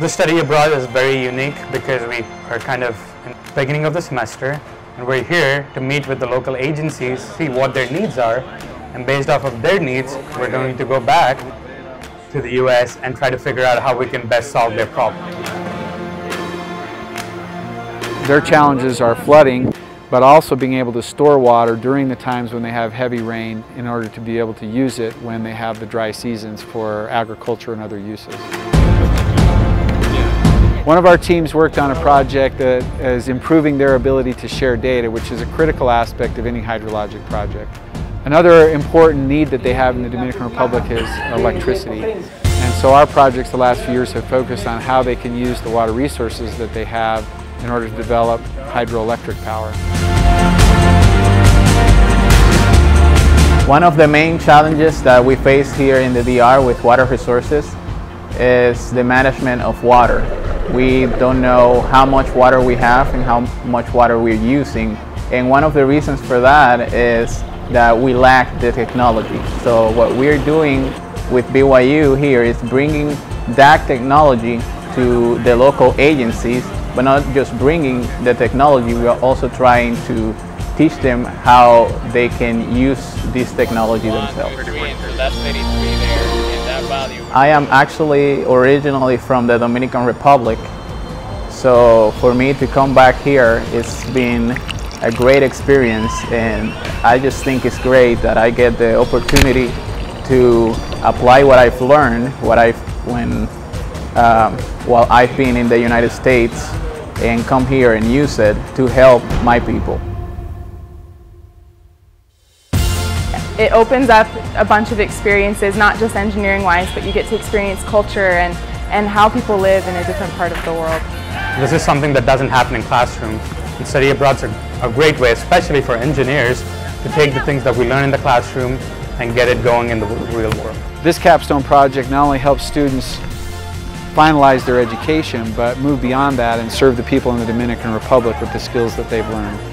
The study abroad is very unique because we are kind of in the beginning of the semester and we're here to meet with the local agencies, see what their needs are, and based off of their needs, we're going to go back to the US and try to figure out how we can best solve their problem. Their challenges are flooding, but also being able to store water during the times when they have heavy rain in order to be able to use it when they have the dry seasons for agriculture and other uses. One of our teams worked on a project that is improving their ability to share data, which is a critical aspect of any hydrologic project. Another important need that they have in the Dominican Republic is electricity. And so our projects the last few years have focused on how they can use the water resources that they have in order to develop hydroelectric power. One of the main challenges that we face here in the DR with water resources is the management of water. We don't know how much water we have and how much water we're using. And one of the reasons for that is that we lack the technology. So what we're doing with BYU here is bringing that technology to the local agencies, but not just bringing the technology, we are also trying to teach them how they can use this technology themselves. I am actually originally from the Dominican Republic, so for me to come back here, it's been a great experience and I just think it's great that I get the opportunity to apply what I've learned, what I've when um, while I've been in the United States and come here and use it to help my people. It opens up a bunch of experiences, not just engineering wise, but you get to experience culture and, and how people live in a different part of the world. This is something that doesn't happen in classrooms. And study abroad is a great way, especially for engineers, to take the things that we learn in the classroom and get it going in the real world. This capstone project not only helps students finalize their education, but move beyond that and serve the people in the Dominican Republic with the skills that they've learned.